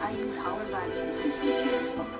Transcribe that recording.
I use our vibes to some cheers for